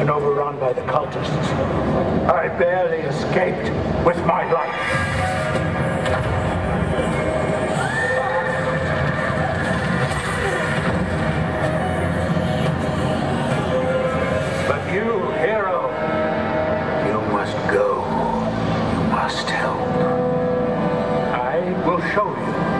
been overrun by the cultists. I barely escaped with my life. But you, hero, you must go. You must help. I will show you,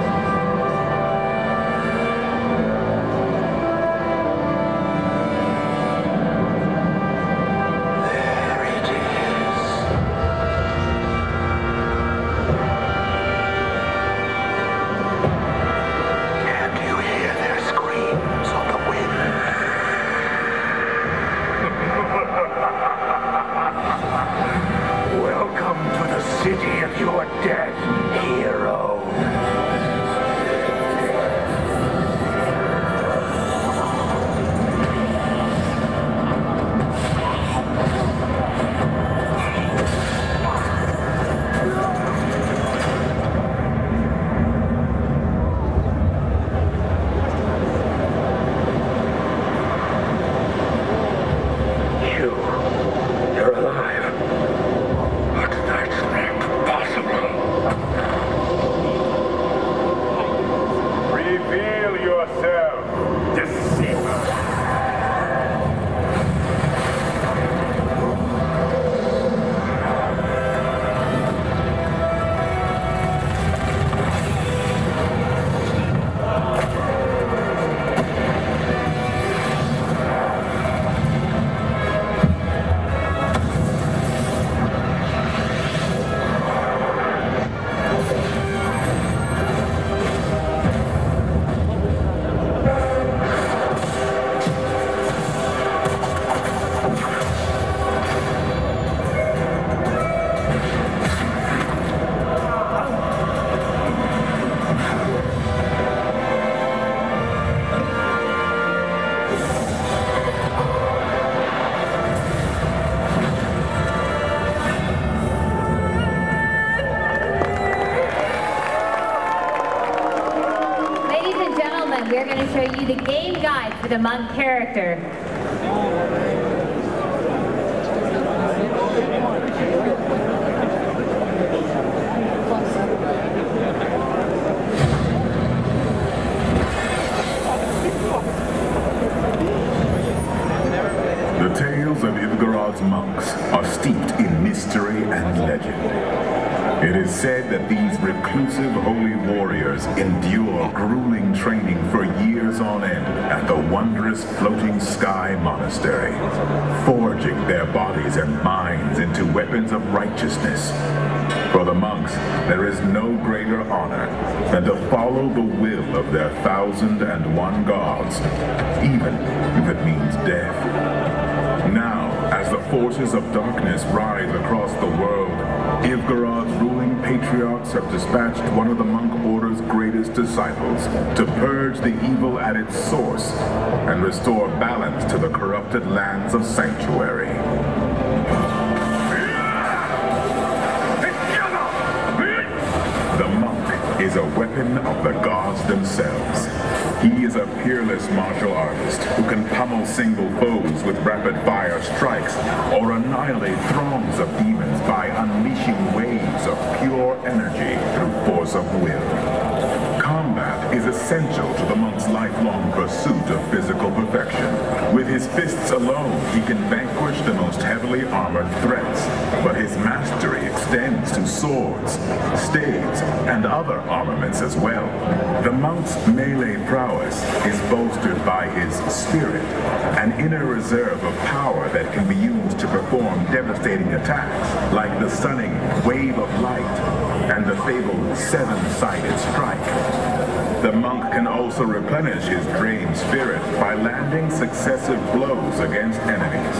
you the game guide for the monk character. The tales of Ivgorod's monks are steeped in mystery and legend. It is said that these reclusive holy warriors endure grueling training for years on end at the wondrous floating sky monastery, forging their bodies and minds into weapons of righteousness. For the monks, there is no greater honor than to follow the will of their thousand and one gods, even if it means death. Now, forces of darkness rise across the world, Ivgorod's ruling patriarchs have dispatched one of the monk order's greatest disciples to purge the evil at its source and restore balance to the corrupted lands of Sanctuary. The monk is a weapon of the gods themselves. He is a peerless martial artist who can pummel single foes with rapid-fire strikes or annihilate throngs of demons by unleashing waves of pure energy through force of will. Combat is essential to the monk's lifelong pursuit of physical perfection. With his fists alone, he can vanquish the most heavily armored threats, but his mastery extends to swords, staves, and other armaments as well. The monk's melee prowess is bolstered by his spirit, an inner reserve of power that can be used to perform devastating attacks, like the stunning wave of light and the fabled seven-sided strike. The monk can also replenish his drained spirit by landing successive blows against enemies.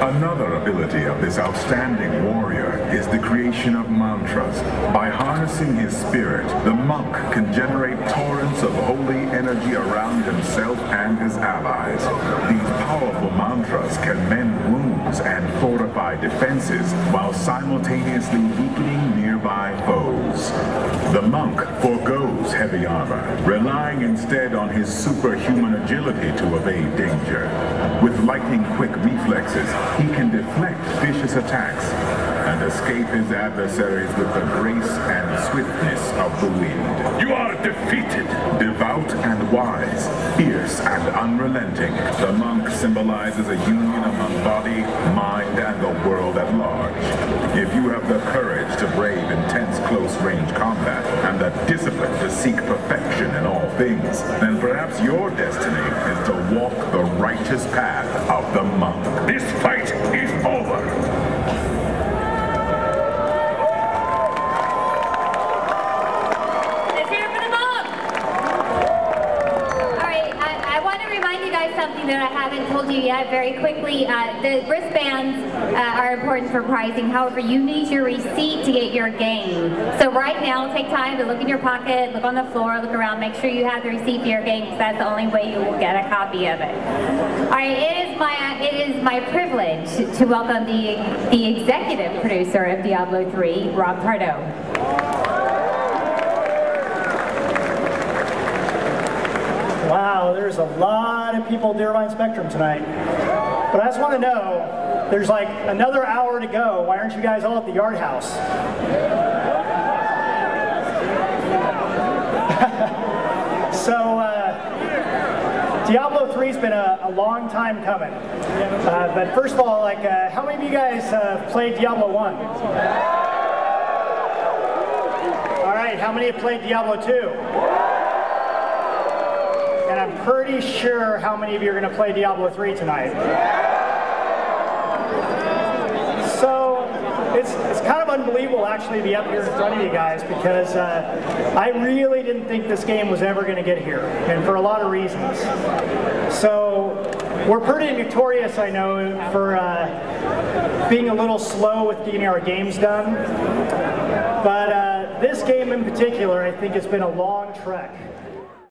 Another ability of this outstanding warrior is the creation of mantras. By harnessing his spirit, the monk can generate torrents of holy energy around himself and his allies. These powerful mantras can mend wounds and fortify defenses while simultaneously weakening nearby foes. The monk forgoes heavy armor, relying instead on his superhuman agility to evade danger. With lightning-quick reflexes, he can deflect vicious attacks and escape his adversaries with the grace and swiftness of the wind. You are defeated. Devout and wise, fierce and unrelenting, the monk symbolizes a union among body, mind, and the world at large. If you have the courage to brave intense close-range combat and the discipline to seek perfection in all things, then perhaps your destiny is to walk the righteous path of the monk. That I haven't told you yet very quickly. Uh, the wristbands uh, are important for pricing. However, you need your receipt to get your game. So right now, take time to look in your pocket, look on the floor, look around, make sure you have the receipt for your game because that's the only way you will get a copy of it. All right, it is my it is my privilege to welcome the the executive producer of Diablo 3, Rob Pardo. Wow, there's a lot of people at the Irvine Spectrum tonight. But I just want to know, there's like another hour to go. Why aren't you guys all at the Yard House? so, uh, Diablo 3's been a, a long time coming. Uh, but first of all, like, uh, how many of you guys played Diablo 1? All right, how many have played Diablo 2? And I'm pretty sure how many of you are going to play Diablo 3 tonight. So it's, it's kind of unbelievable actually to be up here in front of you guys because uh, I really didn't think this game was ever going to get here, and for a lot of reasons. So we're pretty notorious, I know, for uh, being a little slow with getting our games done. But uh, this game in particular, I think, has been a long trek.